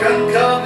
can come.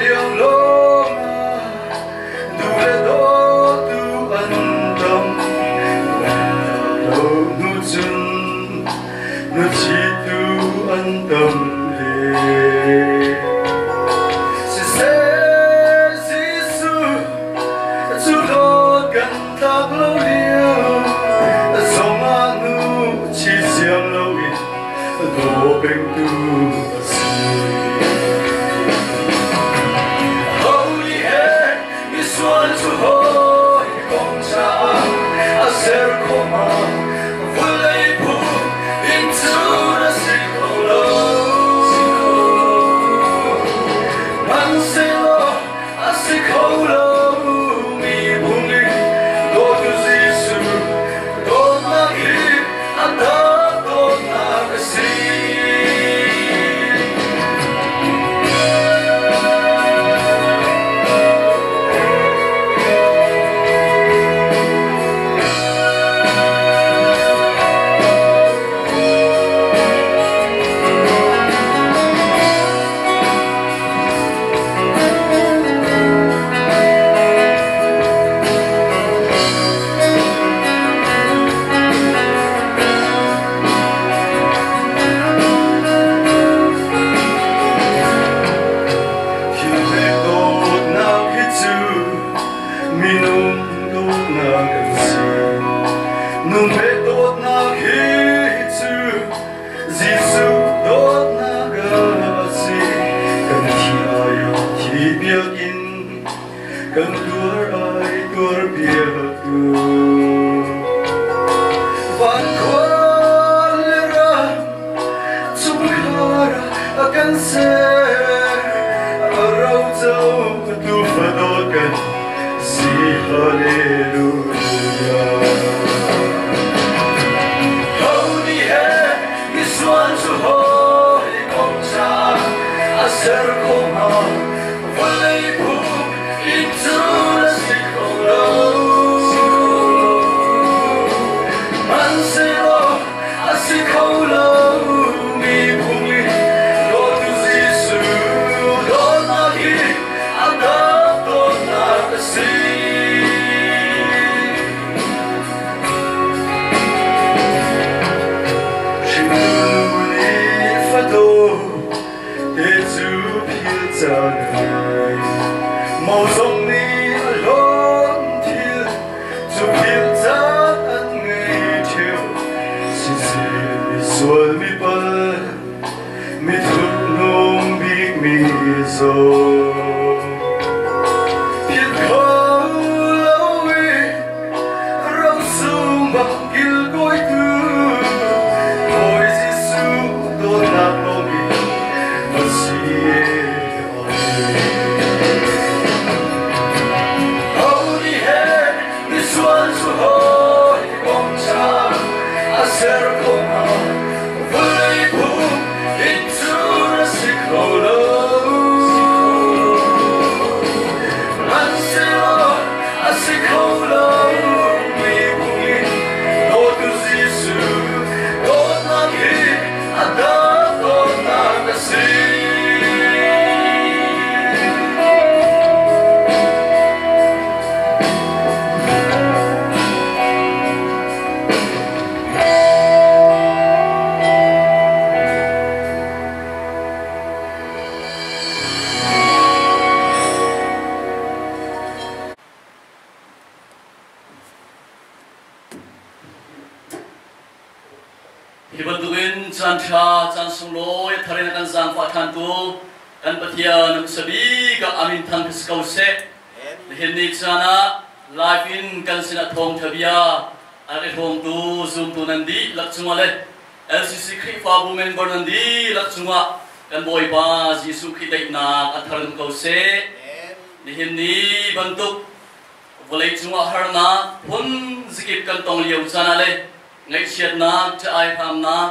Christian-na, cha ai tham-na,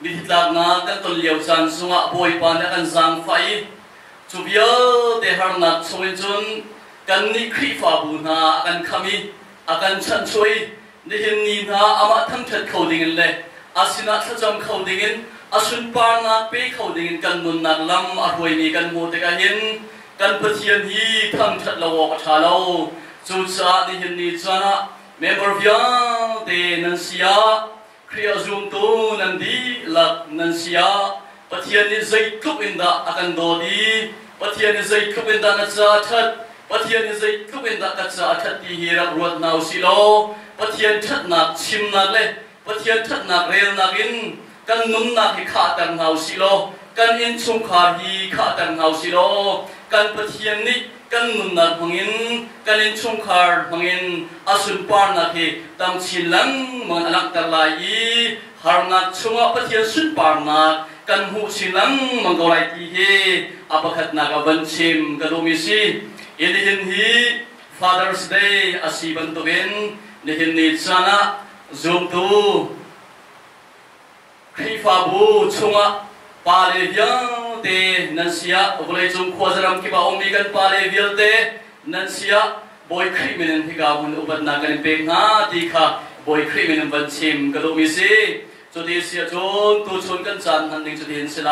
mi thịt lạc-na, ta tuần liều tràn sung ạ bồi bàn đã cần giang phải. Chú bia để hàm nạc sung in chung, cần ni khí phá bù na, cần khami, à cần chăn xuôi, ni hình ni na, à mạ thăng chật khẩu đình in lệ, à xin ạ thật dòng khẩu đình in, à xuân bà na, bế khẩu đình in cần mùn nạc lắm, à hồi ni cần mô tế cả hiên, cần bất hiền hi thăng chật lâu ạ chả lâu, chú cha ni hình ni cha na, chana member via te nan sia, kriya zoom tu nan di lak nan sia. Pathian ni zai kup in da akan do di. Pathian ni zai kup in da na cha that. Pathian ni zai kup in da ka cha that thì hi ra ruat nau si lo. Pathian thật na chim na le. Pathian thật na rel na in. Kan num na hi kha tang nau si lo. Kan in chung kha hi kha tang nau si lo. Kan pathian ni kan nun na mangin kan in chung khar mangin asun par na ki tam chilang man lai talai har na chunga pathian sun par na kan hu chilang lai ti he apakhat na ka ban chim ka do mi si. In hin hi father's day asiban to ben ni hin ni chana zoom tu khi fa bu chunga pa le viang te nan sia vole chung kho ki ba omi kan pa le vial te nan sia boy khri min hi mun ubat na kan pe nga ti kha boy khri min ban chim ka do mi si cho ti sia chon tu chon kan chan han ding chu tin se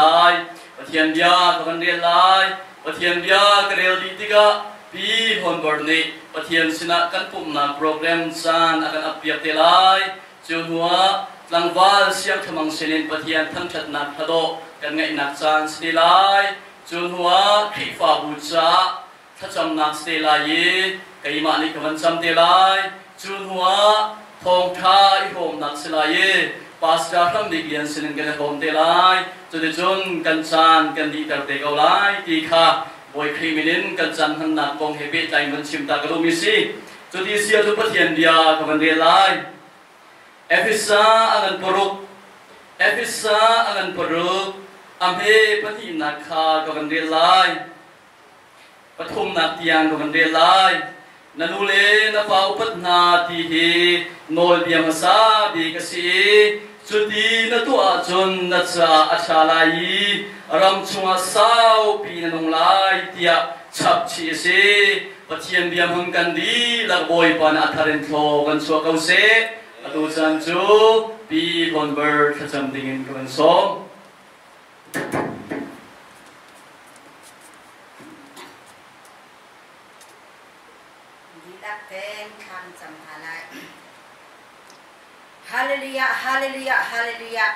pathian bia ka kan re lai pathian bia ka rel di ti ga pi hon bor ni pathian sina kan pum na program san akan apiak te lai chu huwa langwal siang thamang sinin pathian thang that nak chan sti lai chun huwa khi fa bu cha thacham nak sti lai ye kai ma ni kaman cham te lai. Chun huwa thong tha i hom nak sti lai ye pastor tham dik lian sinin kan hom te lai. Chu de chun kan chan kan di tar te go lai. Ti kha boy khi minin kan chan han nak kong he be tai man chim ta ka do mi đi chu ti sia chu pathian dia kaman de lai. Efisa angan poruk Efisa angan poruk Amhe pati nakha kawan relai Pathum nak tiang kawan relai Nanule na pa upat na ti he. Nol biya masa bi kasi Chuti na tu achun na cha achalai Ram chunga sao, pi na nung lai. Tia Chap chi se. Patian biya mong kandi Lagboy pa na atharin tlo Kan suwa kau se. Atu chan chu, pi convert sa cham dingin kan som. Hallelujah, hallelujah, hallelujah.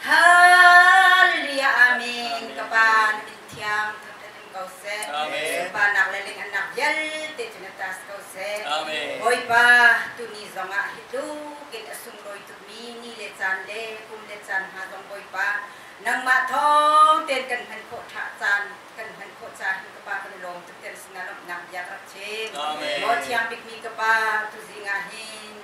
Hallelujah, amin. Kapan tiang tertentu kau se. Amin. Kapan nak leling anak yel te tunatas kau se. Amin. Oi pa tu ni zonga hitu kin asung loi tu mi ni le chan le kum le chan ha zong oi pa. นางมาทองเตียนกันพันโคชาจันกันพันโคชาหิกบากันลงเตียนสนาลมนำยากรักเชงโมที่ยังปิกมีกบาตุสิงาหิน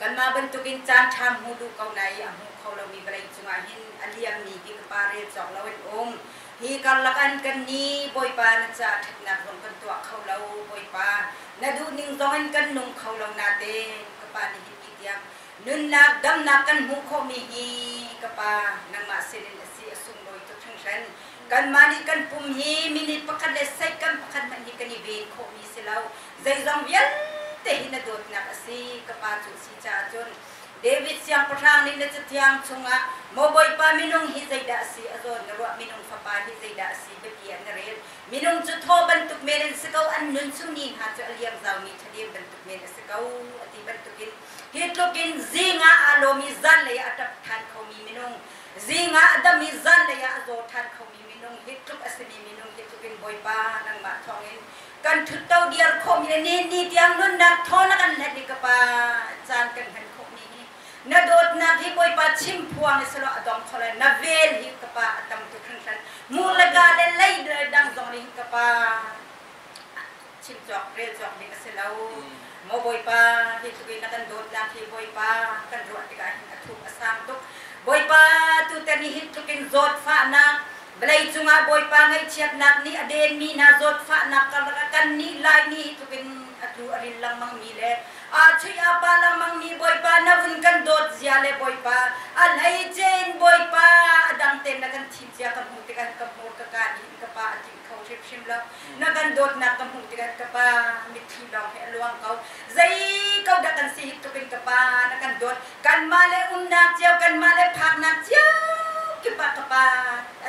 กันมาบรรทุกินจานชามหูดูเขาไหนอะหูเขาเรามีบริจุงาหินอันเลียมมีกินกบาเรียบสองเราเป็นองค์ฮีกันละกันกันนี้บอยปานจะถักนักลงกันตัวเขาเราบอยปานาดูนิ่งตอนกันนุ่งเขาเรานาเตกบาในหินกิจยัง nun na dam na kan mu kho mi gi ka pa nang ma se len si asung loi to thang ran kan ma ni kan pum hi, mi ni pakhat le sai kan pakhat ma ni kan ni ve kho mi se lau. Zai zong yan te hi na dot na si ka pa chu si cha chon David siang perang ni na a chunga. Moboi pa minung hi zai da si azo na ro minung fa pa hi zai da si be ki an rel. Minung chu tho ban tuk meren se kau. An nun chu ni ha chu aliam zau ni thadim ban tuk meren se kau. Ati ban tukin hi tukin zinga alo mi zan le atap than kho mi minung zinga adam mi zan le ya zo than kho mi minung hi tuk asmi minung hi tukin boy pa nang ma thongin กันทุตเดียร์คมนี่นี่นี่เตียงนุ่นนักทอนักันเล็ดนี่ก็ปาจานกันกันคมนี่ na dot na gi boy pa chim puang selo adong khole na vel hi kapa atam tu khan khan mu laga le lei dang dong ri kapa chim jok re jok ni selo mo boy pa hi tu na kan dot na hi boy pa kan ro ti ka hin athu asam tu boy pa tu tani hit tu kin zot fa na Belai cunga boy pa ngai chiat nak ni aden mi na zot fa na kal kan ni lai ni tu kin atu arin lang mang mi le achi lamang mangni boy pa navun kan dot ziale boy pa alai chen boy pa adang ten na kan thip zia kan mukti kan kan mur ka kan hin ka pa achi ka ship shim la na kan dot na kan mukti ka pa mit la he luang kau zai kau da kan si hit tu ka pa na kan dot kan male um na kan male phak na tiau ki pa ka pa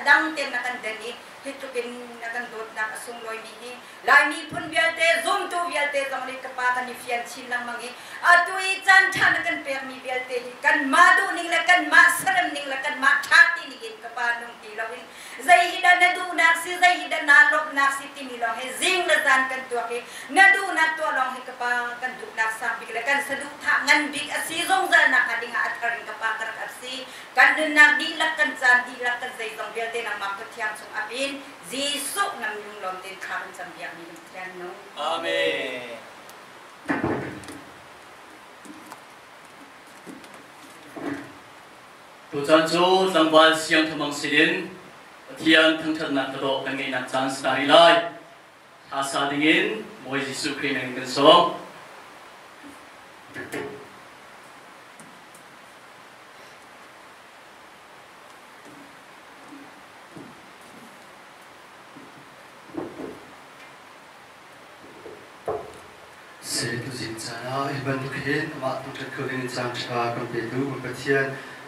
adang ten na kan dani hitukin nakan dot na asung loy ni lai mi pun bialte zoom tu bialte zamani kapa kan fian chin lang mangi atui chan chan nakan per mi bial te hi kan ma du ning la kan ma saram ning la kan ma thati ning kapa nong ti lawin zaihida naduna si zaihida nalok nak si timilong he. Zing na zan kan ke. Naduna tua long he kapa kan tu nak kan sedu tha ngan big asi zong zan nak at kapa kar kasi kan dena dilak kan zan dilak kan zai zong nang tiang sung nam yung long tin kan sam biak ni tian no. Amen. Tu siang thamang silin thiên thân thân nặng độ đang nghe nặng chán sai lại ta sa đình in mỗi Giêsu khi mình cần sống Hãy subscribe cho kênh Ghiền Mì Gõ Để không bỏ lỡ những video hấp dẫn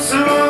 soon.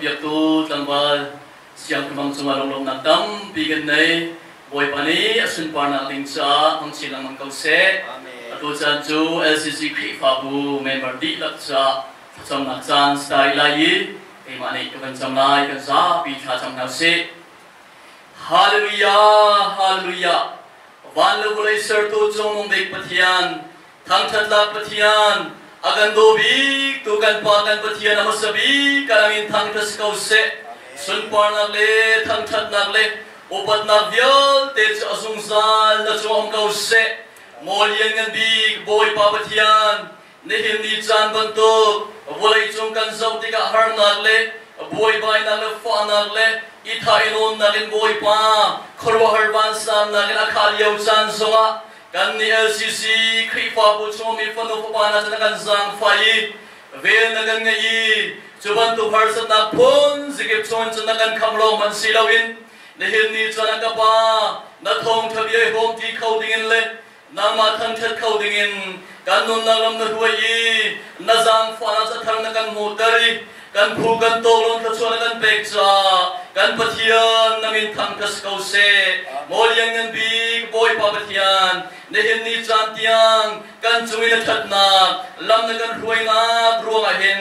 Việc tu tăng vào siang kumang cuma long nak dam bigan nei boy pani asun par nak ling cha ang silang mang kau se atu chan chu LCC kri fa bu member di lak cha cham nak chan style lai yi e ma nei kan cham lai kan za pi tha cham nau se. Hallelujah hallelujah. Van lu bulai ser tu chung mong bek pathian thang that lak pathian agan do bi, tu kan pa kan pathian amasabi kalamin thang tas kau se. Sun par nak le, thang that nak le. Upat nak vial te chu asung zal, na chu am kau se. Mol yen ngan bi, boy pa pathian ne him ni chan ban to volai chung kan zau ti ka har nak le. Boy bai nak le, fa nak le. I thai non nak le boy pa. Khorwa har ban sam nak le, akhal yau chan zonga kan ni LCC khi pha bu chu mi fa no pa na chan kan zang fa yi vel na kan ngai chuban tu har sa na phun zikip chon chan na kan kham lo man si lo in ne hin ni chan ka pa na thong thabi ai hom ti khau ding in le na ma thang that khau ding in kan nun na lam na huai yi na zang fa na cha thang na kan mu tari kan phu kan to lon ka chuan kan pek cha การปฏิญานนั่งอินทังกัสเขาเซมอลยังเงินบีกบอยปาพัทยานในเห็นนี้จันที่ยังการจุยนัทัดนาลำนั้นกันรวยนักรวงเห็น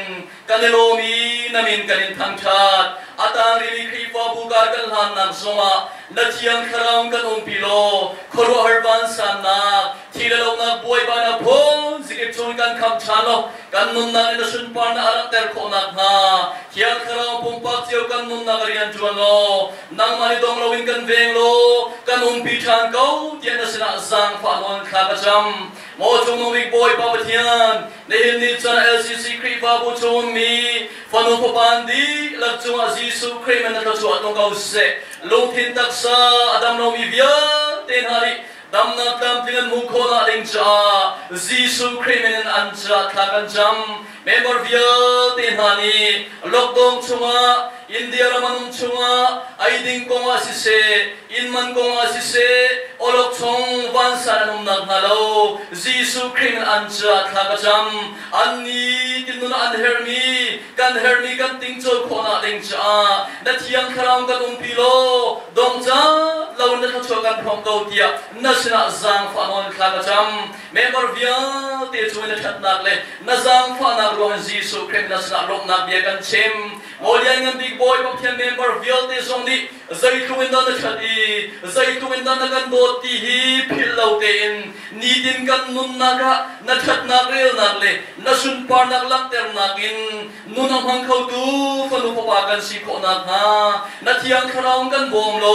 กันโลมีนั่งอินกันในทางชาติอาตางริลิคีฟาบูการกันลานนันสมะนัทยังคราวมกันองพิโลครัวฮาร์บันสานนาที่เราหน้าบอยบานาพงสิกิจุนกันคำชาโลกันนุนนันนสุนปานอารักเตอร์โคนักนาเฮียครามปุ่มปักเจียวกันนุนนักเรียนจว lo nang mani tong lo win kan veng lo kan um pi than kau tian na sina ah zang pha non kha ka cham. Mo chung no big boy pa pathian ne hin ni chan LCC kri fa bu chum mi fa no pa ban di, lak chung a ah jisu kri men na ta chu ah atong kau se. Lo thin tak sa, adam no mi bia ten hari dam na tam tingan mu kho na ling cha jisu kri men an cha kha kan cham member via ten hani lok dong chunga, India ramanum chunga, aiding konga si se inman konga si se olok chong van saranum nak halo jisu krim an cha thaka cham anni tinun an hermi kan hermi kan ting cho khona ding cha na thiang kharam kan um pilo, dong cha lo na kha cho kan phom ko tia na sina zang fa non thaka cham member via te chu na that nak le na zang fa na ro na sina lok na bia Molian ngan big boy pa pian member vial te song di zai tu in da na chati zai tu in da na kan do ti hi phil lo te in ni din kan nun na ga na chat na rel na le na sun par na lak ter na in nun am hang khau tu fa lu pa pa kan si ko na ha na thiang kharong kan bom lo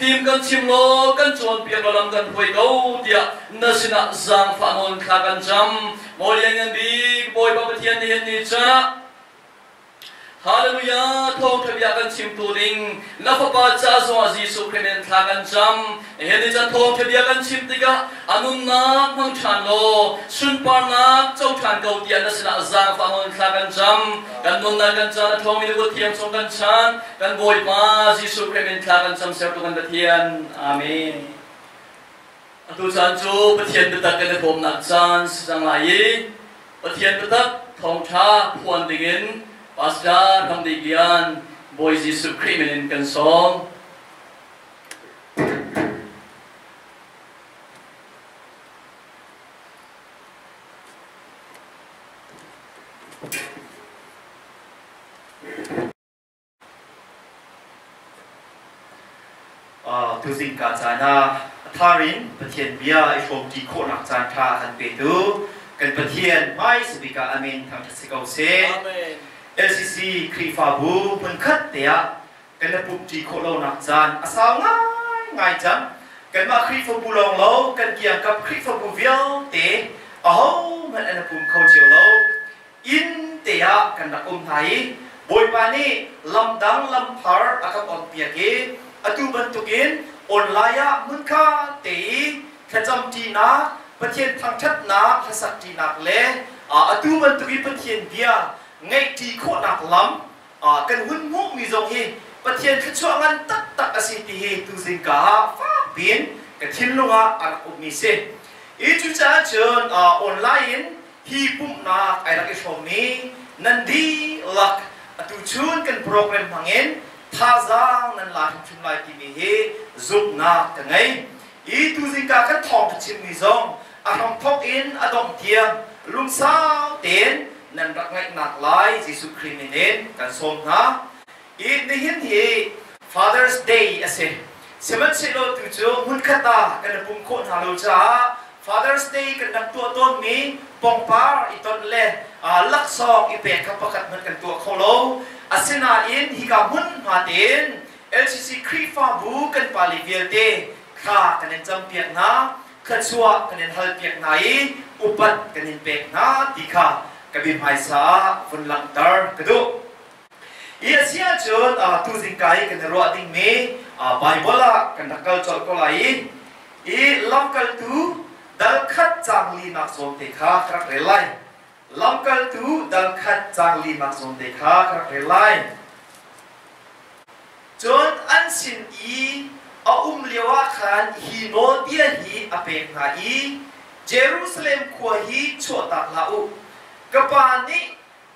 phim kan chim lo kan chon pi lo lam kan hoi go tia na sina zang fa non kha kan jam Molian ngan big boy pa pian ni ni cha Haleluya thong thabi akan chim tu ling na fa pa cha so a jisu kenen thakan cham he ni cha thong thabi akan chim tiga anun na mang than lo sun par na chau than kau tian na sina za fa hon thakan cham kan nun na kan cha na thong ni ko thiam chong kan chan kan boi ma jisu kenen thakan cham se tu kan da thian amen. Tu chan chu pa thian ta kan thom na chan sang lai pa thian ta thong tha phuan digin Pastor Kamdigyan, Voices of Criminal Kansong, Tuzing ka jana Tharin pathian bia ifom ki ko nak jan tha han pe tu kan pathian mai sibika amen tham thasikaw se amen LCC kri fa bu pun khat te ya kan na pup ti kho lo nak chan asaw ngai ngay chan kan ma kri fa bu long lo kan kiang kap kri fa bu vial te a ho mà ana bụng khâu chiều lo in te ya kan na um thai boi pa ni lam dang lam phar à on pia ke atu ban tukin online mun kha te thiên thăng chất ná thang that na nạc ti à tu a atu ban tuki thiên bia ngay tí khô đặc lắm. À cần huấn hút mi dòng hi và thiên khất cho ngăn tất tất a si tì hi tu dinh cả phá biến. Cái thiên lung á ăn ốp mi se ý chú cha chơn à online hi bụng na ai đặc cái mi. Năn đi lạc, tu chun cần program hangin tha ra nên là chúng lại kỳ mi hi dục na cái ngay. Ý tu dinh cả cái thòng chim mi dòng à không thóc in à đồng tiền lung sao tiền ten nan rak ngai nak lai jisu kriminen kan som na ít ni hin hi father's day ase seven silo tu chu mun khata kan pum kho na lo cha father's day kan dak tu mi pong par iton le a lak sok i pe ka pakat man kan tu kholo asina in hi ka mun ma ten LCC กบิมไฮซาฟุนลังตาร์กระดูเอียเสียจนอ่าตูสิงไกกันรัวดิ้งมย์ไบเบิลกันดัเกลจอลก็ไหลอีลัำกัลตูดัลขัดจังลีนักสมเด็จข้าครับเรไลลำกัลตูดัลขัดจังลีนักสมเด็จข้าครับเรไลจนอันสินอีอาอุ้มเลี้วะขันฮีโนเดียฮีอเปกนาอีเยรูซาเล็มขัวฮีโชตักลาอุ กบาลนี้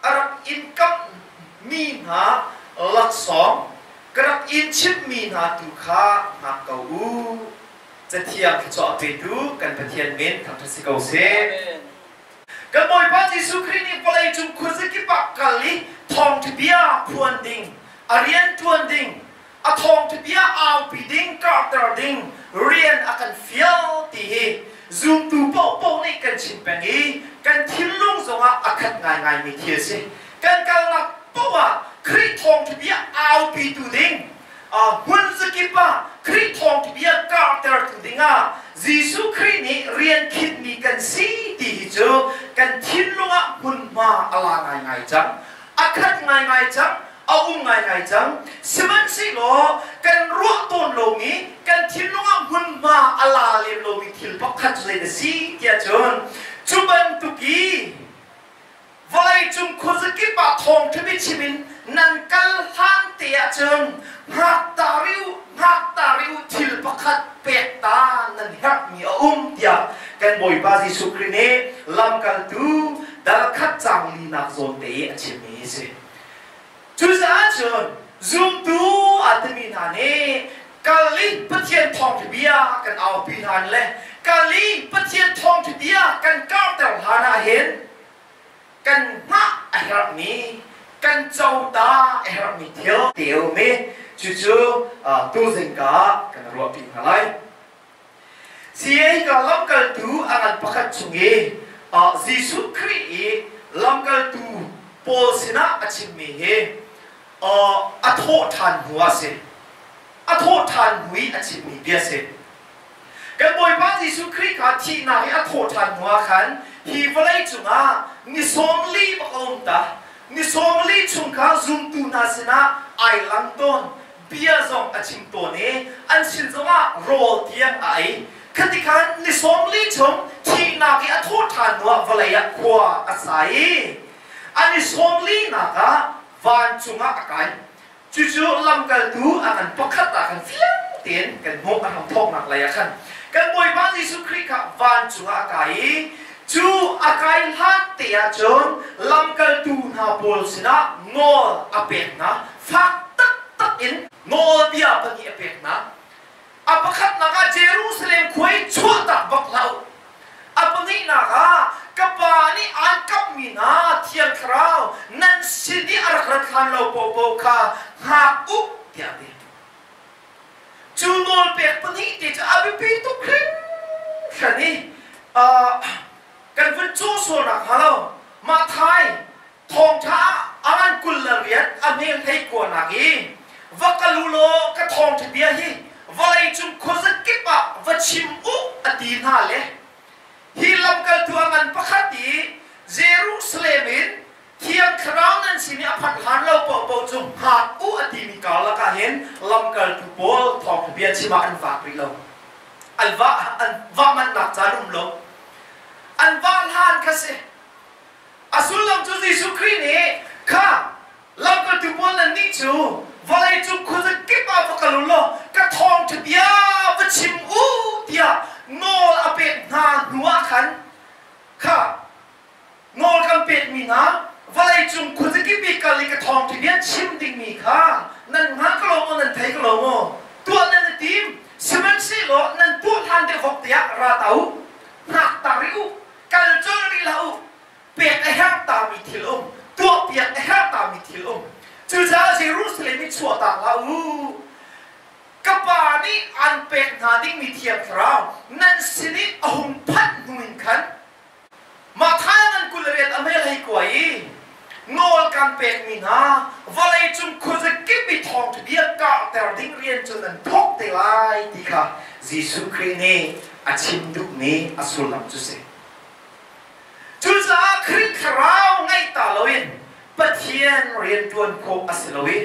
อารับอินกับมีนาลักสองกระอินชิดมีนาตุคาหากเกาอูจะเทียงจอไปดูกันประเทียนเมนทำทัศเกาเซกันบ่อยพระเยซูคริสต์นี่ปลายจุมคุณสกิปักกะลิทองทเบียพวนดิงอาเรียนทวนดิงอทองทเบียเอาปีดิงกาตรดิงเรียนอากันเฟียลตีเฮ zoom tu po po nei kan chin pang i kan thil lung zo nga akhat ngai ngai ni thia se kan kal na po wa khri thong ki bia au pi tu ding a hun se ki pa khri thong ki bia ka ter tu ding a jisu khri ni rian khit ni kan si ti hi chu kan thil lunga hun ma ala ngai ngai chang akhat ngai ngai chang ซูมตูโปโปนี่กันชิมเป็นอีกันทิ้งลุงสงะอาคัดง่ายง่ายมีเทียสิกันกันนักปะวะคริสทองทบียเอาปีตูดิงอ่าหุ่นสกิปะคริสทองทบียกาตรตูดิงอ่ะ ิ 주사전 줌두 아드미나네 갈리 파티엔 통티비아 간 아우비나네 갈리 파티엔 통티비아 간 까르텔 하나헨 간나 아헤라미 간 쪼다 아헤라미 디오 디오메 주주 도생가 간 로아비 하라이 시에 갈람 갈두 안간 바깥 중에 지수 크리이 람갈두 보시나 아침미해 อัโทษทานหัวสิอัโทษทานหุยอันสิมีเบียสิกันบ่อยพรที่ซุคริสต์าที่นายอัโทษทานหัวขันฮีเฟลัยจุงานิสมลีปะองตานิสมลีจุงกาซุนตูนาสนาไอลังตนเบียซองอัชิมตัวนี้อันชินจะว่าโรเทียงไอคติการนิสมลีชงที่นาคีอัโทษทานหัวเฟลักวัวอาศัยอันนิสมลีนากะ van chunga akai chu chu lam kal tu akan pakhat ta kan fiang ten kan mo a ham thok nak laya khan kan boy ba Jesu Christ ka van chunga akai chu akai hat te a chon lam kal tu na pol sina ngol apek na fak tak tak in ngol dia pangi apek na apakat na ka Jerusalem kuai chua tak bak lau apangi na ka kapani an kap mi na tiang krau po kha ha, u tia ti chu nol pek pani ti cha abi pi tu khin shani, a, kan vun chu so na halo ma thai, thong cha aman kul la riat amel thai ko na gi. Vakalulo ka thong thi bia hi. Vai chung khoza kipa vachim u ati le hilam kal tuangan pakhati Jerusalem thiam khrang nan sini aphat han lo po po chung ha u ati mi ka la ka hen, lam kal tu pol thong bia chima an va pri lo an va an va man na cha dum lo an va han ka se. Asul lam chu Jesu kri ni, ka, lam kal tu pol nan ni chu vai chu khu za kipa pa ka lo ka thong tu bia va chim u bia. งอลอเป็ดนาหัวขันข้างอลกันเป็ดมีนะว่าไรจุ่มคุณจะกิบกันเลิกะทองที่เนี้ยชิมดิ่งมีค่ะนั่นงานก็ลงนั่นไทยก็ลงตัวนั่นทีมสมัครสิโลนั่นพูดทันเด็กหกเดียราตาวนักตาริอุกันจนรีลาอุเป็ดไอ้ห้าตามีทิลงตัวเปียกไอ้ห้าตามีทิลงจุดจ้าจะรู้สึกไม่ชั่วตาลาอู กบานี่อันเป็นนาดิ้งมีเทียมครานั่นสินี่อหงพัดหุ่นขันมาทายนั้นกุลเรียนอเมริกวยงอลกันเป็นมีนาวันเลยจุงคุจะกิบมีทองที่เบียกะแต่ดิ้งเรียนจนนั้นพกเตลายดีค่ะยิสุครินีอาชิมดุกนี้อสุลัมจุเสจุจ้าคริคราวไงตาลวินปะเทียนเรียนจวนโคอสลวิน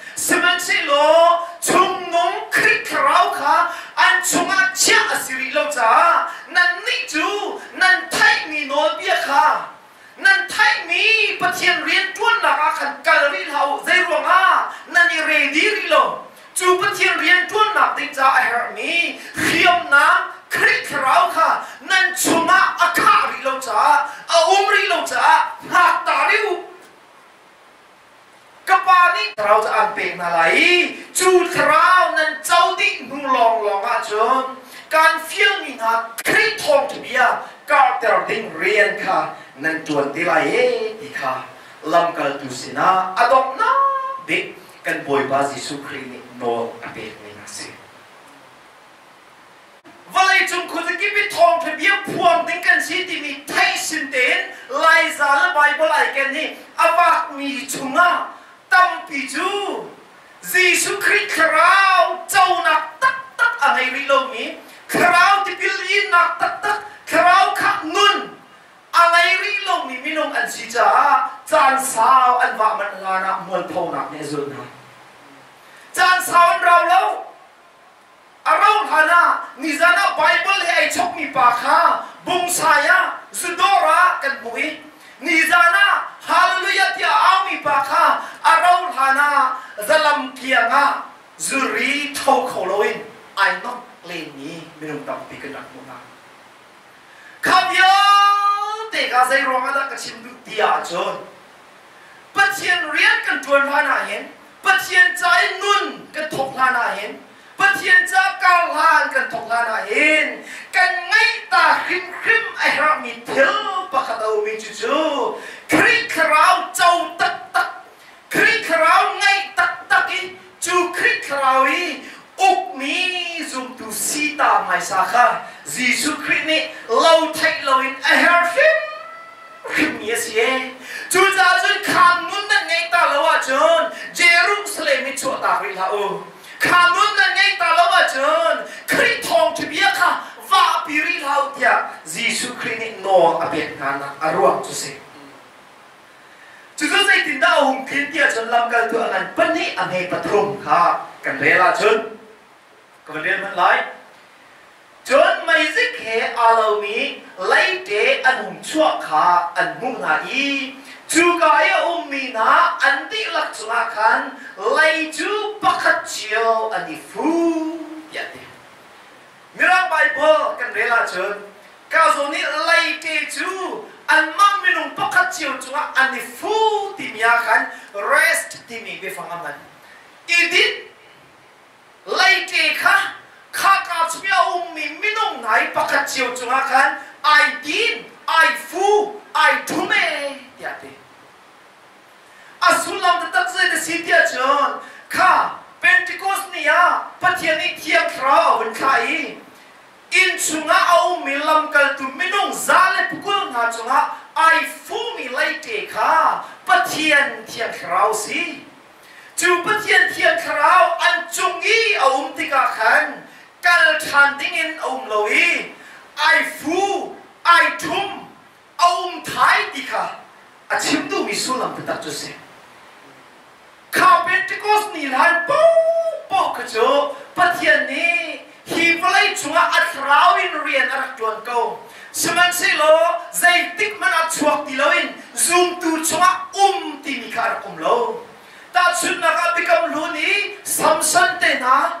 สมันสิโลชุมนุมคริคราวค่ะอันชุมอาเจ้าสิริโลจ้านั่นนี่จูนั่นไทยมีโนเบียค่ะนั่นไทยมีปะเทียนเรียนจวนหลักขันกาลรีเราใจรวงอะนั่นเรดีริโลจูปะเทียนเรียนจวนหลักติจ้าไอฮามีเขียมน้ำคริคราวค่ะนั่นชุมอาอาคาริโลจ้าอาอุมริโลจ้าหักตาริว บาลิเราจะอันเป็นอะไรจูดราวนั้นเจ้าดินูลองลองอาจนการเฟียงนี่นะคริทองทบียกาแต่เราดิ้งเรียนค่ะนั่นจวนตีลายเอติค่ะลำกัลตุสินะอดอกนะเบกกันบอยบาซิสุครินิโนอเปกนี่นะสิวันเลยจงคุณกิบิทองทบียพวงดิ้งกันชีที่มีไทยสินเตนไลซาลไบเบิลไอกันนี่อวักมีจุงอะ lang pi chu Jesu Christ kharao chau nak tak tak a ngai ri lo mi kharao ti pil in nak tak tak kharao kha ngun a ngai ri lo mi minong an si cha chan sao an wa man nga na mol phau nak ne zul na chan sao an rau lo a rau hana ni jana bible he ai chok mi pa kha bung saya zudora kan muin nizana hallelujah tia ami paka around hana zalam kianga zuri thau kholoin ai nok len ni minum tam pi kan mu na khavya te ga sai ronga da ka chim du tia chon pathian rian kan tuan hana hen pathian chai nun ka thok hana hen bất pathian cha lan cần kan lan à hiền cần ngay ta khinh khim ai ra mi cả đầu mi chú chú kri khao chau tắc tắc kri khao ngay tắc tắc ý. Chú kri khao ý uk mi zum tu sita mai sa kha. Chú kri ni lâu thay lâu in, ai ra phim khim yes ye chu cha chun kham mun na ta lâu à chun jerusalem mi chu ta ri la o kham mun chun kri thong tu bia kha va piri lau tia jisu kri ni no apet na na chu se chu chu sai tin da hum kin tia chun. Lam kal tu angan pani ame patrum kha kan le chun kan le man lai mai zik ke alo mi lai de anung chua ka anung na i. Chu ka ya, um kan, ya de. Mira kan re la chon ni lai an ma minung pakat chio chua an kan, rest ti mi be fa kha ข้ากาบสเปียอุมมิมินุ่งไหนประกาศเชียวจงอาคันไอดินไอฟูไอทุเมยาติอาสุลามตะตักเซตสิทธิอาจารข้าเป็นติโกสเนียปะเทียนิเทียคราวเป็นใครอินจุงอาเอามิลำกัลตุมินุ่งซาเลปุกุลงาจุงอาไอฟูมิไลเตข้าปะเทียนเทียคราวสิจูปะเทียนเทียคราวอันจุงอีเอาอุมติกาขัน kal than ding in om loi ai fu ai thum om thai ti kha a chim tu mi su lam xem, chu se kha pentecost ni han po po ka chu pathian ni hi play chunga athrau in rian ar tuan ko anh, se lo zai tik man at chuak đi lo in. Zoom tu chunga um ti mi kha ra kum lo. Ta chun na ka bikam luôn đi, Samsung tên nào?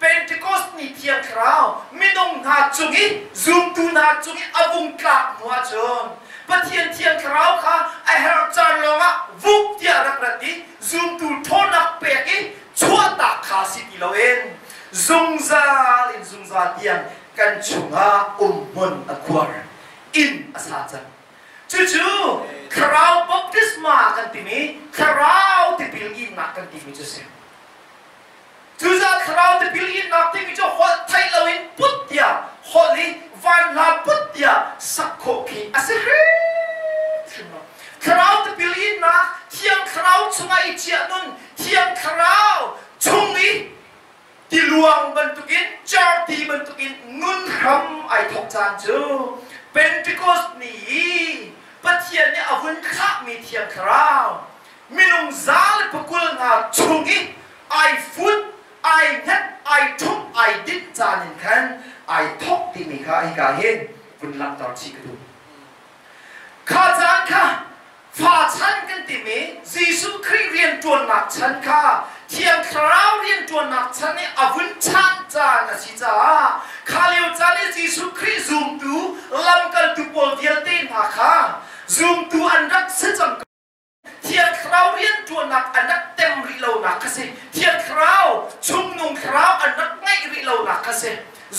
Pentecost ni tia krao midong ông na chung zoom tu na chungi avung klak mua chon bất tia thiên khao kha a harak chan longa vuk tia rakrati zoom tu thonak pe ki chua ta kha si ti lo en dung ra in zung za tiang kan chunga um mun akwar in asacha chu chu krao baptisma kan timi krao tipilgi na kan timi chu se tu za throw the billion nothing cho hol thai lawin put ya holy van la put ya sakho ki ase he throw the billion na hiang throw chunga i chia nun hiang throw chung i ti luang ban tukin char ti ban tukin nun ham ai thok chan chu pentecost ni pathian ni avun kha mi thiang throw minung zal pakul nga chungi i food ai net ai thum ai dit chan in khan ai thok ti mi kha ai ka hen vun lam tar chi ka du kha chan kha pha chan kan ti mi Giêsu Christ rian tuan nak chan kha เทียงคราวเรียนตัวนักชันนี่อวุนชันจานะสิจ้าข้าเลี้ย เราหนักกษเทียนคราวชุมนุมคราวอันนักง่ายริเราหนักกษ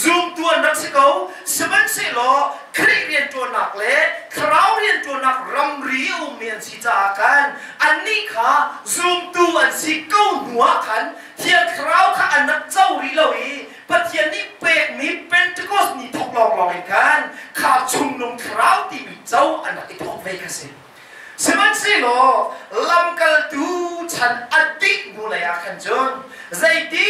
zoom ตัวนักสิเขาสมัยสิลอคริเรียนตัวหนักเลยคราวเรียนตัวหนักรำรียวเมียนสิจากันอันนี้ค่ะ zoom ตัวอันสิเก้าหัวขันเทียนคราวค่ะอันนักเจ้ารีเราอีปะเทียนนี้เป็นนี่เป็นตะกอสนี่ทกลองลองกันข้าชุมนุมคราวที่เจ้าอันนักที่กเวกเส se semen se lam kal tu chan adik nu la ya kan jon. Zai ti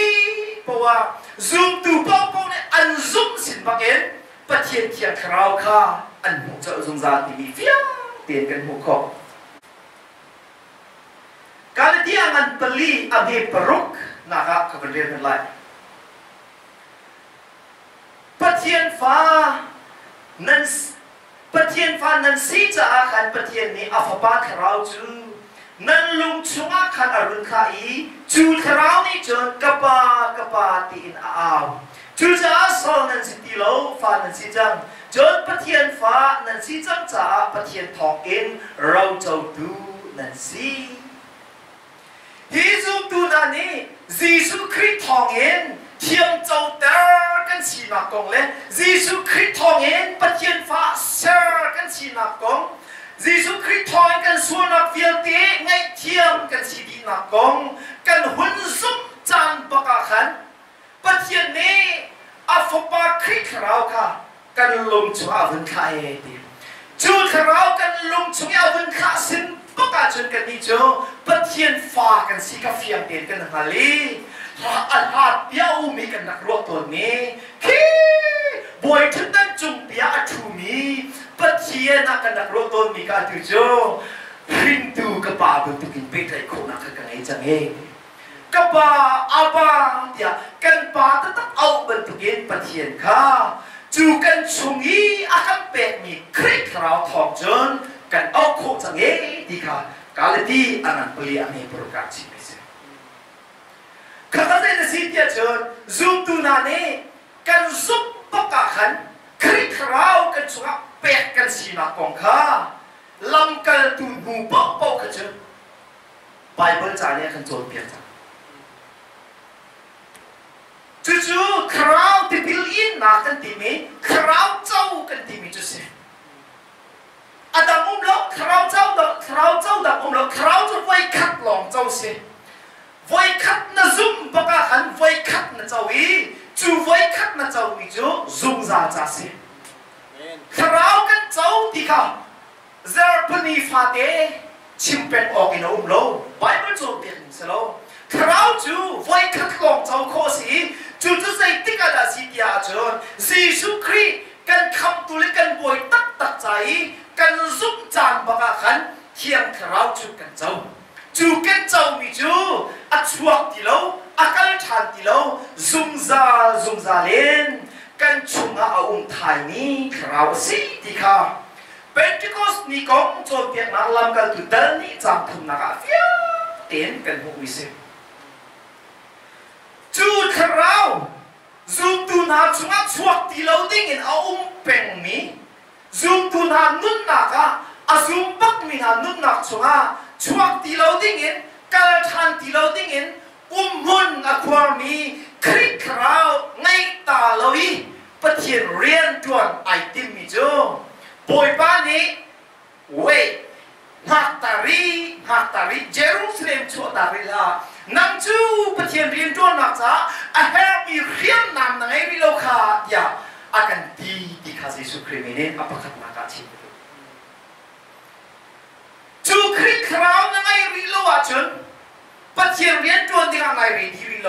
pawa zoom tu pa pa ne an zoom sin bak en pathian thian khrau kha, an mu cho zung za ti mi fiang tiền kan mu kho. Kala dia ngan peli abi peruk na ka ka berdir lai. Pathian fa, nan ปะเทียนฟันนั้นซีจะอาคันปะเทียนนี้อัฟบาทเราจูนั่นลุงชุงอาคันอรุณขาอีจูเรานี้จนกบากบาตีนอาวจูจะอาสอนั้นสิติโลฟันนั้นสิจังจนปะเทียนฟ้านั้นสิจังจะปะเทียนทองเอ็นเราเจ้าดูนั้นซีฮีซุงตูนานี้จีสุคริตทองเอ็น เทียงเจ้าเดอร์กันสีนักกงเลยยิสุคริสต์ทองเองปัจเจียนฟ้าเซอร์กันสีนักกงยิสุคริสต์ทองกันส่วนนักเวียตีไงเทียงกันสีดีนักกงกันหุ่นซุ่มจานปะกขันปัจเจียนนี้อาฟปาคริสต์เราค่ะกันลงชัววันคาเอติจูดเรากันลงชัววันคาสินปะกะจนกันนี้จูปัจเจียนฟ้ากันสีกาเฟียงเด่กันฮาลี alhat ya umi kan nak ruak tuan ni ki boy tentan cung pia atumi patia nak kan nak ruak tuan ni ka tu jo rindu ke pa tu kin pe tai ko nak ka ngai chang e ka pa abang dia kan pa ta ta au ben tu kin patien ka chu kan chung i pe ni krik rao thok jon kan au ko chang e di ka kalati anan peli ame prokat chi khá ta dễ xin tiệt chơi zoom tu na nè cần giúp tất cả khẩn kri khao cần xuống bẹt cần xì mà còn khá lâm cần tu bù bốc bốc cần chơi Bible trả nè cần trốn biệt chẳng chú chú khao thì bil in na cần tìm mi khao châu cần tìm mi chú xem Adam ôm lộc khao châu đó khao châu đó ôm lộc khao châu quay cắt lòng châu xem อินอุ้มแล้วไบเบิลโจเปลี่ยนเสียแล้วคราวจู่ไว้คัดลองเจ้าโคสี chủ si ti kha Pentecost ni công cho tiệt na lam kal tu dal ni cham thum na ka phía tiền cần hộ uy sinh chu kharau zum tu na chunga chuak ti lo ding in a um peng mi zum tu na nun na ka a zum bak mi na nun na chunga chuak ti lo ding in kal than ti lo ding in um mun a kwar mi krik kharau ngai ta lo i ปะทีเรียนจวนไอติมมิจูปวยป้านี้เว้ยฮักตารีฮักตารีเจรูซาเล็มชัวตาริลานั่งจูปะทีเรียนจวนนักจ้าอาเฮมีเรียนนำนังไอวิโลคาอย่าอาการดีดีคาซิสุครีเมเนอปะคัตนาการชิมจูคริคราวนังไอวิโลอาจนปะทีเรียนจวนที่อะไอรีดีวิโล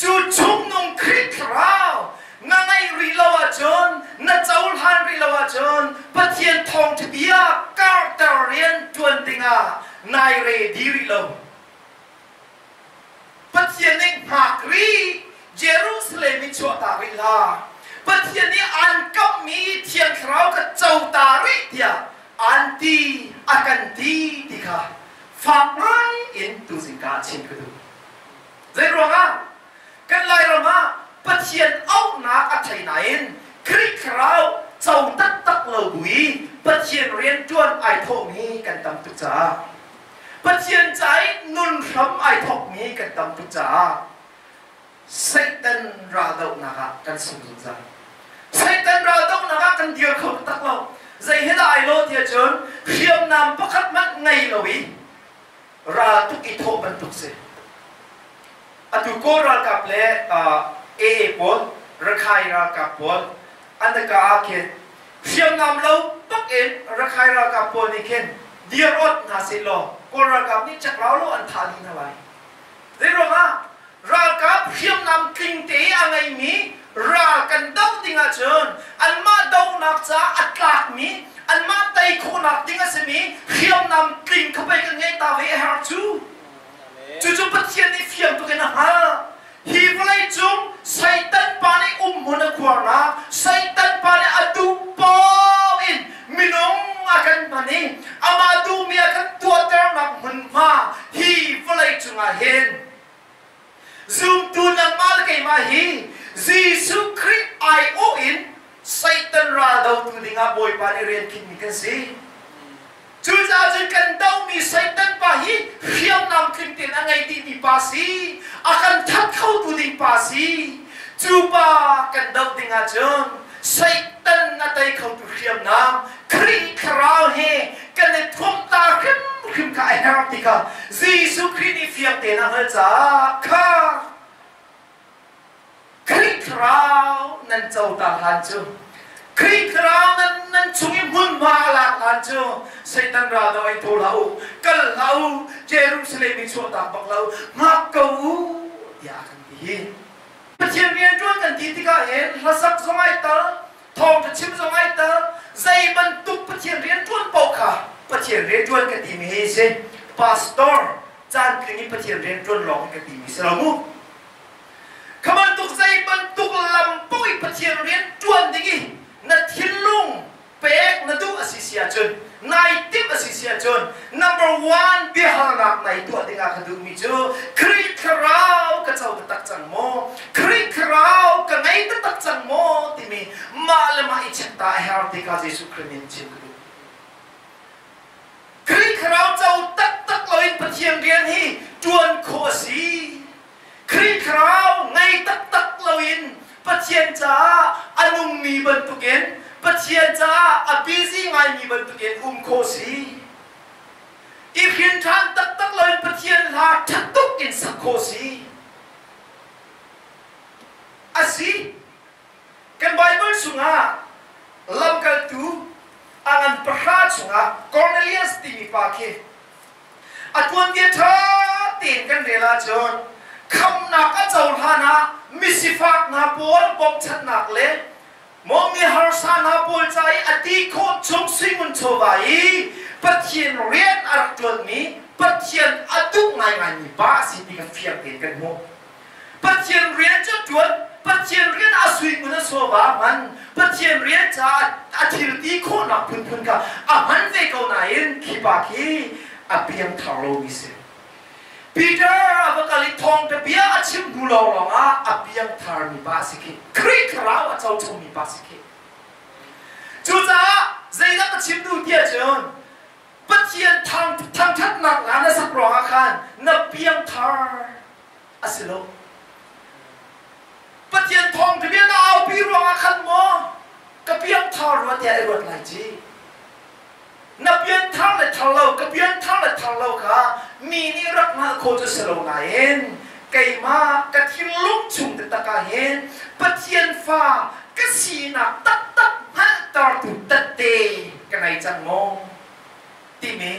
จูชุมนุมคริคราว งายรีลาวจนนัเจ้าหันรีลาวจนปะเทียนทองทเบียก้าตาเรียนจวนติงานายเรดีริลปะเทียนเองหากรีเยรูซาเล็มชัวตาริลาปะเทียนนี้อันก็มีเทียนคราวกับเจ้าตาริเดียอันตีอากันตีดีค่ะฝากไรอินตุสิกาเชินกระดูใจรัวงอะกันไลรัวงอะ bất hiện ốc ná ở thầy này khi rau chồng tất tắc lờ bùi bất hiện riêng chuan ai thọ nghi cần tâm tự trả bất hiện trái nun khấm ai thọ nghi cần tâm tự trả Satan ra đậu nà cần sử dụng ra. Satan ra đậu nà cần điều không tắc lâu. Dây hết ai lô thiệt chớn khiêm nam bất khát mắt ngay lâu ý ra tu kỳ thọ bần tục sẽ à tu cô ra cặp lẽ เอปนระคายรากับปนอันตกาเคนเสียงนำเราปักเอ็นระคายรากับปนนี่เคนเดียรอดนาสิลองกรากับนี่จักเราโลอันทานีนาไว้เรื่องว่ารากับเสียงนำกิงเตะอะไรมีรากันดาวติงอาเชิญอันมาดาวนักจ้าอัตลักมีอันมาไตคูนักติงอาสมีเสียงนำกิงเข้าไปกันไงตาเวฮาร์จูจู่ๆปัจเจียนี่เสียงตัวกันนะฮะ hi vlei chung satan pani um mona kwarna satan pani adu po in. Minong akan mani ama du mi akan tuater nak mun ma. Hi vlei chung a hen zum tu nang mal kai ma hi. Jesus christ ai o in satan ra dau tu linga boy pani ren kin mi kan si chúng ta chứ cần đâu mi satan pa hi hiam nam kinh tiền anh ngay đi đi pa si. งตักจังโมติมีมาเลมาอิจฉตาเฮาร์ติกาเจสุคริมินจิมคริคราวเจ้า khi ra nên nên chúng em muốn mà là tan chưa xây tan ra đâu anh thua lâu cần lâu Jerusalem mình xuống tạm bạc lâu ngáp cầu ya cần gì bất chiêm viên chúa cần gì thì cả hết là sắc ai ta thong thì chim giống ai ta dây bần túc bất chiêm viên chúa bầu cả bất chiêm viên chúa cái gì mình hết xin pastor chan kinh bất chiêm viên chúa lòng cần gì mình sẽ làm mu Kaman tuk zai ban tuk lam pui pachir rien chuan digi na thilung pek na du asisia chun. Nai tip asisia chun. Number 1 bi halak nai tu adinga khadu mi chu. Kri khrau ka chau ka tak chang mo. Kri khrau ka ngai ta tak chang mo, ti mi. Ma le ma ichak ta her ti ka jesu krimin chim ku kri khrau chau tak tak loi pathiam rian hi chuan kho si. Kri khrau ngai tak tak loin pathian cha anung mi ban tu ken pathian cha a busy ngai mi ban tu ken um kho si i khin than tak tak loi pathian la thak tuk kin sak kho si a si kan bible sunga lam kal tu, angan prahat sunga cornelius ti mi pa ke atun ge tha, tin kan rela chon. คำนักเจ้าท่านะมิสิฟักนาปวลบอกชัดนักเลยมองมีฮาร์ซานาปวลใจอดีโคชงสิมุนชวายปัจเจียนเรียนอักตัวนี้ปัจเจียนอดุกไงไงนี่ป้าสิที่กันเฟียงเห็นกัมั้งปัจเจียนเรียนจะตรวนปัจเจียนเรียนอาศัยมุนชวามันปัจเจียนเรียนจะอาทิตย์ที่โคหนักพึ่งพึ่นกันอะมันไปเกาไหนขี้ปากีอะเพียงทาร์โลมิเ Peter avakali thong te bia achim à, longa apiang thar mi ba siki krik raw achau chum mi ba siki chu cha zaida achim du tia chun patien thang thang that nak na na sak ronga khan À piang thar asilo patien thong để bia na au pi ronga khan mo ka piang thar wa tia ruột lại chi นับเบียนทั้งละทั้งเลากับเบียนทั้งละทั้งเลาค่ะมีนิรักมาโคจะสโลงไหนไก่มากะทิลุกจุ่มตะกาเห็นปะเทียนฟ้ากะสีนักตักตักฮะตอตุตเตะกันไหนจังงงทีมี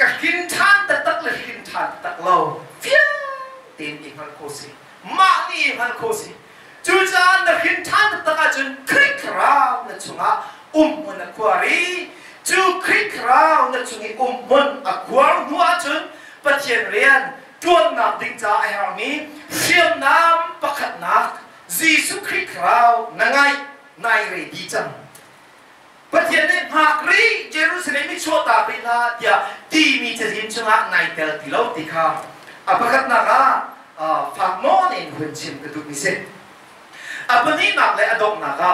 กะกินทานตะตักละกินทานตะเล่าฟิ้งเต็นอีกมันโคสิมานี่มันโคสิจูจานละกินทานตะกาจนคลิกรามละชงะอุ้มมันกวารี จูคลิกคราวนั่นจุงกุมมันอักวางหัวจนปัจเจีเรียนจวนนักดิ้งจ้าไอ้หามีเสียมน้ำประคัดนักจีสุคลิกคราวนังไงนเรดีจังปัจเจียนเนี่ยหากรีเยรูซาเล็มชัวตาเปลาเดียตีมีจะยินชนะนเตลติโลติคาอัปคัดนักอะฝากมนเองหุ่นชิมกระดุกมิเซอัปนี้นักเลยอดอกนักอ่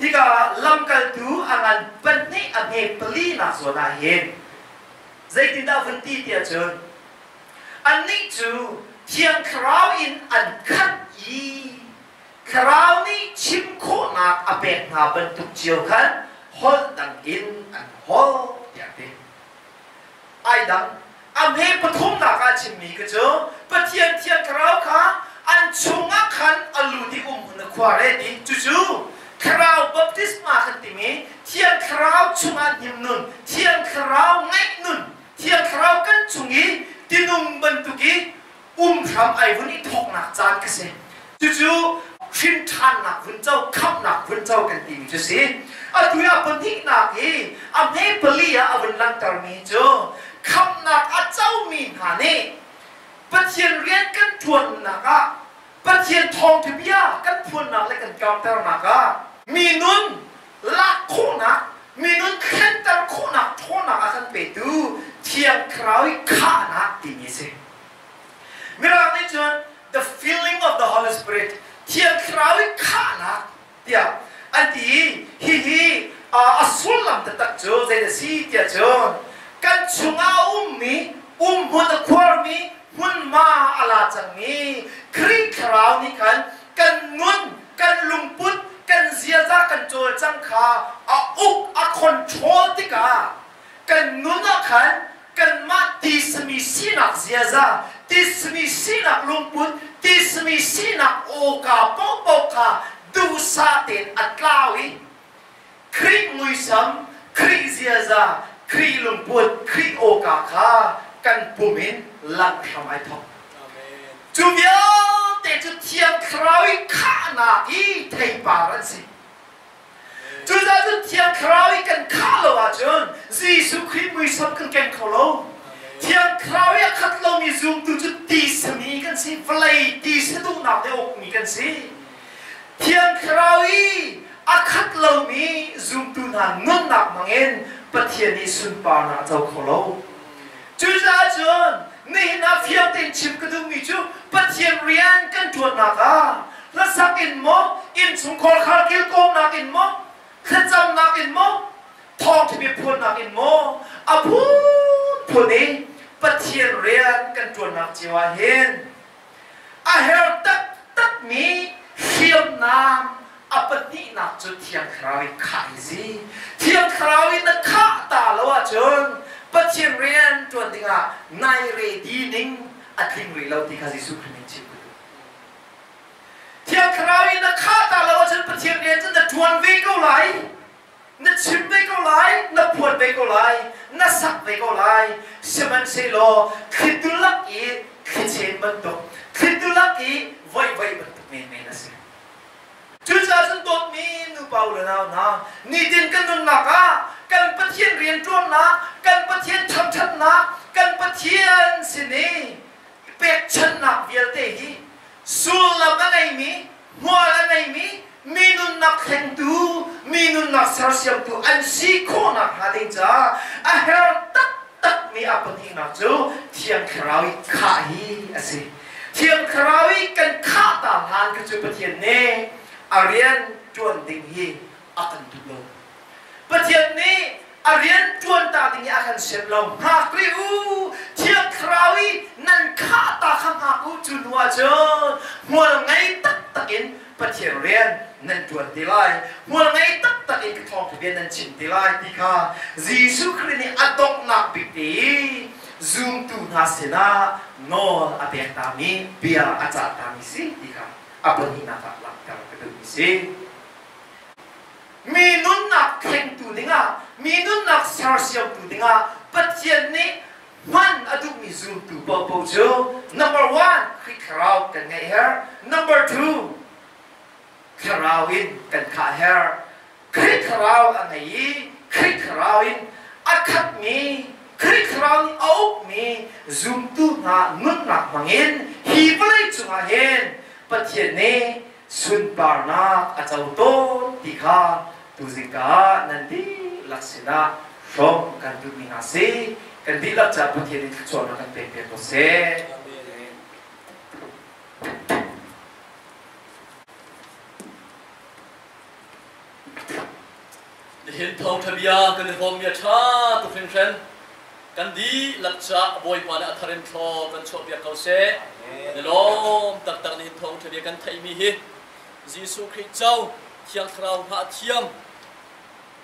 higa lam kal tu angan pani age pali na so na hen zai tin da phân ti tia chun an ni chu thiang krau in an khat yi krau ni chim kho na apek na ban tuk chiu khan hol dang in an hol ya te ai dang am he pathum na ka chim mi ka chu pathian thiang krau kha an chunga khan alu di um na khware di chu chu คราวบัพติศมาขันติมีเที่ยงคราวชุงอันยิมนุนเที่ยงคราวไงนุนเที่ยงคราวกันชุงีตินุมบันตุกีอุ้มทำไอ้วันนี้ทกหนักจานกษตรจู่ๆชินทันหนักวันเจ้าขับหนักวันเจ้ากันติมีจะสิอะตุยาปันทิหนักอีอะเมปลียอะวันลังตรมีจูขับหนักอะเจ้ามีหานี่ปัจเจียนเรียนกันทวนหนักอะ ประเทียนทองถึงยากันพูนนาและกันกาวเตอร์นากามีนุนละค่นะมีนุนขึ้นเตอร์คู่นะโทนาอาคันเปตูเทียงคราวิข้านะตีนี้สิมิราเนจวน the feeling of the Holy Spirit เทียงคราวิข้านะเดียวอันที่ฮิฮิอาสุลลัมตะตักโจใจเดซีเดียจนกันชุงอาอุมมีอุมบุตนควรมีหุ่นมาอลาจังมี krim thrau ni kan kan ngun kan lumput kan ziaza kan chol chang kha a uk a control ti ka kan nuna kan kan ma ti smi sinak ziaza ti smi sinak lumput ti smi sinak o ka pong pong ka du sa ten atlawi kri ngui sam kri ziaza kri lumput kri o ka kha kan pumin lang thamai thok 주면 대주 티안 크라위 카나이 대바라지 주자주 티안 크라위 간 칼로와전 지수 크리무이 섭근 간 콜로 티안 크라위 카틀로미 중 두주 디스미 간시 플레이 디스도 나대 옥미 간시 티안 크라위 아카틀로미 중 두나 눈낙망엔 바티안이 순바나 저 콜로 주자전 นี่นาเฟียงเต็นชิมกระดุมมิจูปัจเจียนเรียนกันจวนนากาและสักอินโมอินสมคอลคาร์กิลโกงนักอินโมอขจำนักอินโมทองที่มีพูนนักอินโมอาพูนพูนี้ปัจเจียนเรียนกันจวนนาจีวาเฮนอาเฮลตักตักมีเฟียงนามอาปนินักจุดเทียงคราวิขายซีเทียงคราวินักข้าตาละว่าจน คริโอกาคากันปุ่มินลักทำไมทองจูเบียว te chu thiam krawi kha na i thei pa ran si chu za chu thiam krawi kan kha lo wa chun Giêsu Christ mui sắp cần ken khẩu lâu thiang khao ya khát lâu mi zoom tu chút ti sami kan si vlay ti se tu nào để ok mi kan si thiang khao y a khát lâu mi zoom tu na ngon nạc mangen pathian ni sun pa na chau khẩu lâu chú ra chun ni na phiang tên chim cái tu mi chú pathian rian kan tuột na ka la sak in mo in chung khol khal kil kom na in mo khát chăm na in mo ทุจริตตัวมีนูเปล่าเลยนะนะนี่ดินกันดุนหนักอะกันประเทศเรียนจ้วนนะกันประเทศทำชันนะกันประเทศสินี่เป็ดชันนักเวียเตหีสุลละมันไอมีหัวละไอมีมีนุนนักเห็นดูมีนุนนักสารเสียงดูอันสีโคนักหาดิจ้าอะเฮลตักตักมีอัปนินักจูเทียงคราวข้าฮีอะสิเทียงคราวกันข้าตาหานคือจุประเทศเน่ Arian chuan ding hi akan tu lo. Pathian ni Arian chuan ta ding akan sem lo. Ha kri u thiang krawi nan kha ta khang ha u chun wa chon. Mual ngai tak takin pathian rian nan chuan ti lai. Mual ngai tak takin ka thong tu nan chin ti lai ti kha. Jisu Christ ni adok nak bi ti. Zoom tu na sena no apek tami biar aca tami si ti kha. Apa ni nak tak lakar kedua si mi minun nak keng tu dinga minun nak sarsiam tu dinga patien ni man adu mi tu po jo number one khi krau kan ngai her number two krawin kan kha her khi krau an ngai khi krawin akhat mi khi krau au mi zoom tu na nun nak mangin hi play chu ha hen patien ni sun parna achau to tikha tuzika nanti laksina from kan tu mi ngase kan di lak cha patien ni chon kan pe pe to se hiện thâu thà bia cần hôm ya cha, tu phiền cần đi lật cha bồi qua đã tharen tho cần chọn bia cầu xe để lo tắc tắc hiện thâu thà bia cần thấy mi hi. Giêsu Christ châu thiang khraw ha thiam.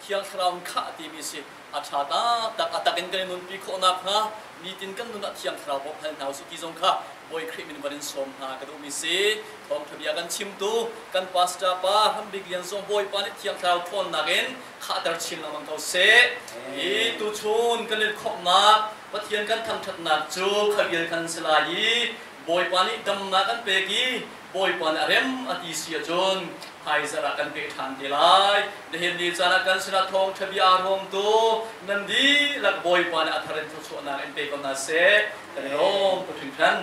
Thiang khraw kha ti mi si a tha ta tak atakin kan nun pi kho na kha ni tin kan nun thiang khraw bo phal nau si ki jong kha boy Christ min barin som ha ka du mi si thong thabia kan chim tu kan pastor pa ham big lian song boy pa ni thiang khraw thon na gen kha tar chim na mang kau se i tu chun kan le khop na pathian kan tham that na chu khabil kan sela yi boy pa ni dam na kan pe ki boy pan arem ati sia jon hai zara kan pe than te lai de hin ni zara kan sira thong thabi a hôm tu. Nan di lak boy pan a tharen thu số na en pe kon na se te rom ko thing than